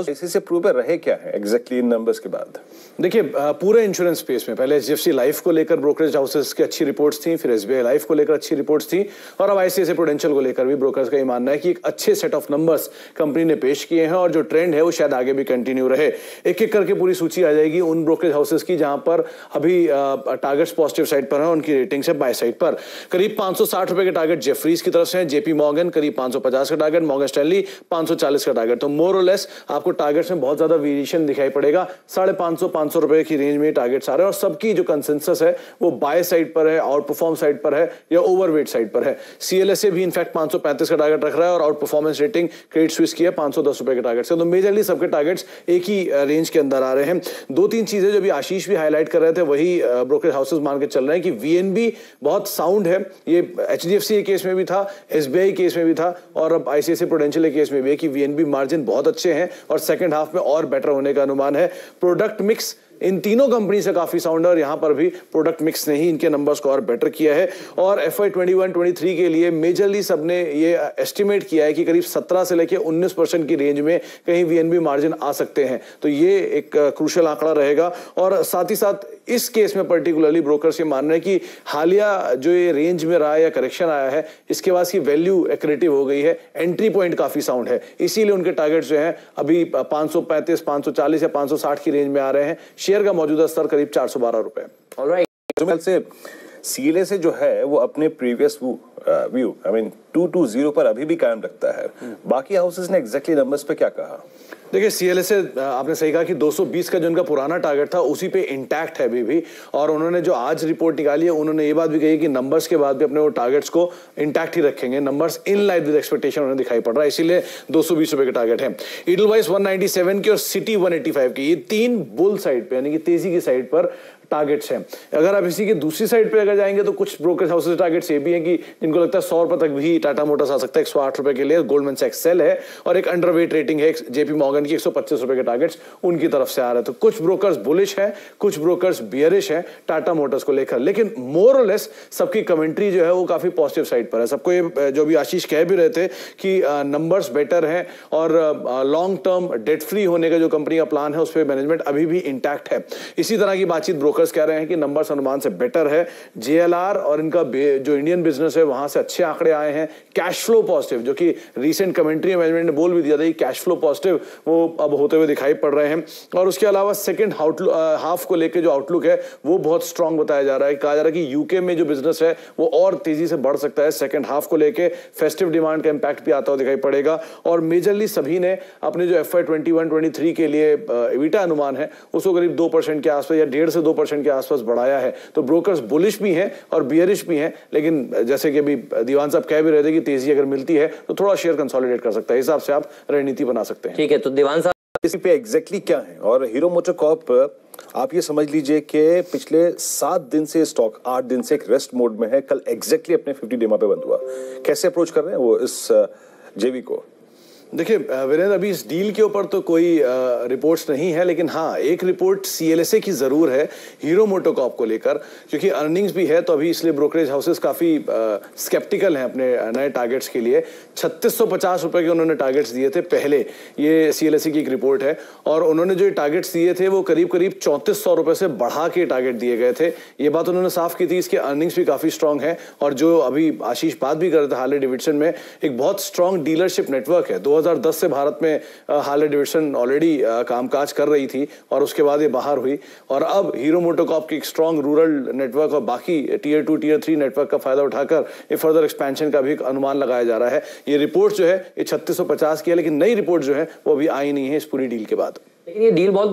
इसी से प्रूव रहे क्या है? एग्जैक्टली इन नंबर्स के बाद। देखिए पूरे इंश्योरेंस स्पेस में, पहले एच लाइफ को लेकर ब्रोकरेज हाउसेस की अच्छी रिपोर्ट्स थी, फिर एस लाइफ को लेकर अच्छी रिपोर्ट्स थी, और अब आईसीआईसी प्रोडेंशियल को लेकर भी ब्रोकर्स का ये मानना है कि एक अच्छे सेट ऑफ़ नंबर्स कंपनी ने पेश किए हैं, और जो ट्रेंड है, वो शायद आगे भी कंटिन्यू रहे। एक एक करके पूरी सूची आ जाएगी उन ब्रोकरेज हाउसेस की, जहाँ पर अभी टारगेट्स पॉजिटिव साइड पर है, उनकी रेटिंग्स है बाय साइड पर। करीब पाँच रुपए के टारगेट जेफरीज की तरफ़ से जेपी मॉर्गन करीब पाँच का टारगेट मॉर्गन स्टैनली पाँच का टारगेट तो मोर और लेस आपको टारगेट्स में बहुत ज़्यादा वेरिएशन दिखाई पड़ेगा। साढ़े पाँच सौ पाँच सौ रुपए की रेंज में टारगेट्स आ रहे हैं और सबकी जो कंसेंसस है, वो बाय साइड पर है आउट परफॉर्म साइड पर है या ओवरवेट साइड पर है। सीएलएसए भी इनफैक्ट पाँच सौ पैंतीस का टारगेट रख रहा है और out performance rating Credit Suisse की है पाँच सौ, दस रुपए के टारगेट से तो मेजरली सबके टारगेट्स एक ही रेंज के अंदर आ रहे हैं। दो तीन चीज़ें जो भी आशीष भी हाईलाइट कर रहे थे, वही ब्रोकर हाउसेज मान के चल रहे हैं कि वीएनबी बहुत साउंड है। ये एच केस में भी था एस केस में भी था और अब आईसीआईसी प्रोडेंशियल केस में भी है कि वीएनबी मार्जिन बहुत अच्छे हैं और सेकेंड हाफ़ में और बेटर होने का अनुमान है। प्रोडक्ट मिक्स इन तीनों कंपनी से काफ़ी साउंड है और यहाँ पर भी प्रोडक्ट मिक्स ने ही इनके नंबर्स को और बेटर किया है। और FY twenty one twenty three के लिए मेजरली सबने ये एस्टिमेट किया है कि करीब सत्रह से लेकर उन्नीस परसेंट की रेंज में कहीं वीएनबी मार्जिन आ सकते हैं। तो ये एक क्रूशल आंकड़ा रहेगा। और साथ ही साथ इस केस में पर्टिकुलरली ब्रोकर्स ये मान रहे हैं कि हालिया जो ये रेंज में रहा या करेक्शन आया है, इसके बाद की वैल्यू एक्रेटिव हो गई है। एंट्री पॉइंट काफ़ी साउंड है। इसीलिए उनके टारगेट जो है अभी पाँच सौ पैंतीस, पाँच सौ चालीस या पाँच सौ साठ की रेंज में आ रहे हैं। शेयर का मौजूदा स्तर करीब चार सौ बारह रुपए। से सीएलए से जो है, वो अपने previous view I mean two two zero पर अभी भी कायम रखता है। बाकी हाउसेस ने एग्जैक्टली नंबर्स पे क्या कहा? देखिए, सीएलए से आपने सही कहा कि 220 का जो उनका पुराना टारगेट था, उसी पे इंटैक्ट है अभी भी। और उन्होंने जो आज रिपोर्ट निकाली है, उन्होंने ये बात भी कही कि नंबर्स के बाद भी अपने वो टारगेट्स को इंटैक्ट ही रखेंगे। Numbers in line with expectation उन्हें दिखाई पड़ रहा है, इसीलिए दो सौ का टारगेट है। ईडल वाइज वन की और सिटी वन की, ये तीन बुल साइड पर यानी कि तेज़ी की साइड पर टारगेट्स हैं। अगर आप इसी की दूसरी साइड पे अगर जाएँगे तो कुछ ब्रोकर हाउसेज टारगेट्स ये भी हैं कि जिनको लगता है सौ रुपए तक भी टाटा मोटर्स आ सकता है, एक सौ आठ रुपए के लिए गोल्डमैन सैक्स सेल है और एक अंडर वेट रेटिंग है जेपी मॉर्गन की एक सौ पच्चीस रुपए के टारगेट्स उनकी तरफ़ से आ रहे हैं। तो कुछ ब्रोकर्स बुलिश है, कुछ ब्रोकर्स बियरिश है टाटा मोटर्स को लेकर। लेकिन मोर और लेस सबकी कमेंट्री जो है वो काफ़ी पॉजिटिव साइड पर है। सबको ये जो भी आशीष कह भी रहे थे कि नंबर्स बेटर हैं और लॉन्ग टर्म डेट फ्री होने का जो कंपनी का प्लान है, उस पर मैनेजमेंट अभी भी इंटैक्ट है। इसी तरह की बातचीत ब्रोकर्स कह रहे हैं कि नंबर्स अनुमान से बेटर है। जेएलआर और इनका जो इंडियन बिज़नेस है, वहाँ से अच्छे आंकड़े आए हैं। कैश फ्लो पॉजिटिव जो कि रीसेंट कमेंट्री मैनेजमेंट ने बोल भी दिया था कि कैश फ्लो पॉजिटिव वो अब होते हुए दिखाई पड़ रहे हैं। और उसके अलावा सेकेंड हाफ़ को लेकर जो आउटलुक है, वो बहुत स्ट्रांग बताया जा रहा है। कहा जा रहा है कि यूके में जो बिज़नेस है, वो और तेज़ी से बढ़ सकता है। सेकेंड हाफ़ को लेकर फेस्टिव डिमांड का इंपैक्ट भी आता हुआ दिखाई पड़ेगा। और मेजरली सभी ने अपने जो एफ़ आई के लिए एविटा अनुमान है, उसको करीब दो परसेंट के आसपास या डेढ़ से दो परसेंट के आसपास बढ़ाया है। तो ब्रोकर्स बुलिश भी हैं और बियरिश भी हैं लेकिन जैसे कि अभी दीवान साहब कह भी रहे थे कि तेज़ी अगर मिलती है तो थोड़ा शेयर कंसोलिडेट कर सकता है। हिसाब से आप रणनीति बना सकते हैं। ठीक है तो दीवान साहब इसी पे एग्जैक्टली क्या है? और हीरो मोटर कॉप आप ये समझ लीजिए कि पिछले सात दिन से स्टॉक आठ दिन से एक रेस्ट मोड में है। कल एग्जैक्टली अपने फिफ्टी डेमा पे बंद हुआ। कैसे अप्रोच कर रहे हैं वो इस जेवी को? देखिए वीरेंद्र अभी इस डील के ऊपर तो कोई रिपोर्ट्स नहीं है, लेकिन हाँ एक रिपोर्ट सीएलएसए की ज़रूर है हीरो मोटोकॉप को लेकर, क्योंकि अर्निंग्स भी है तो अभी इसलिए ब्रोकरेज हाउसेस काफ़ी स्केप्टिकल हैं अपने नए टारगेट्स के लिए। छत्तीस रुपए के उन्होंने टारगेट्स दिए थे पहले, ये सीएलएसए की एक रिपोर्ट है, और उन्होंने जो टारगेट्स दिए थे, वो करीब करीब चौंतीस रुपए से बढ़ा के टारगेट दिए गए थे। ये बात उन्होंने साफ़ की थी, इसके अर्निंग्स भी काफ़ी स्ट्रांग है, और जो अभी आशीष बात भी कर रहे थे हाल डिविजन में, एक बहुत स्ट्रांग डीलरशिप नेटवर्क है, दो 2010 से भारत में हार्ले डिविजन ऑलरेडी कामकाज कर रही थी और उसके बाद ये बाहर हुई। और अब हीरो मोटोकॉप की एक स्ट्रॉन्ग रूरल नेटवर्क और बाकी tier two tier three network का फ़ायदा उठाकर ये फर्दर एक्सपेंशन का भी अनुमान लगाया जा रहा है। ये रिपोर्ट जो है, ये छत्तीस की है, लेकिन नई रिपोर्ट जो है, वो अभी आई नहीं है इस पूरी डील के बाद। लेकिन ये डील बहुत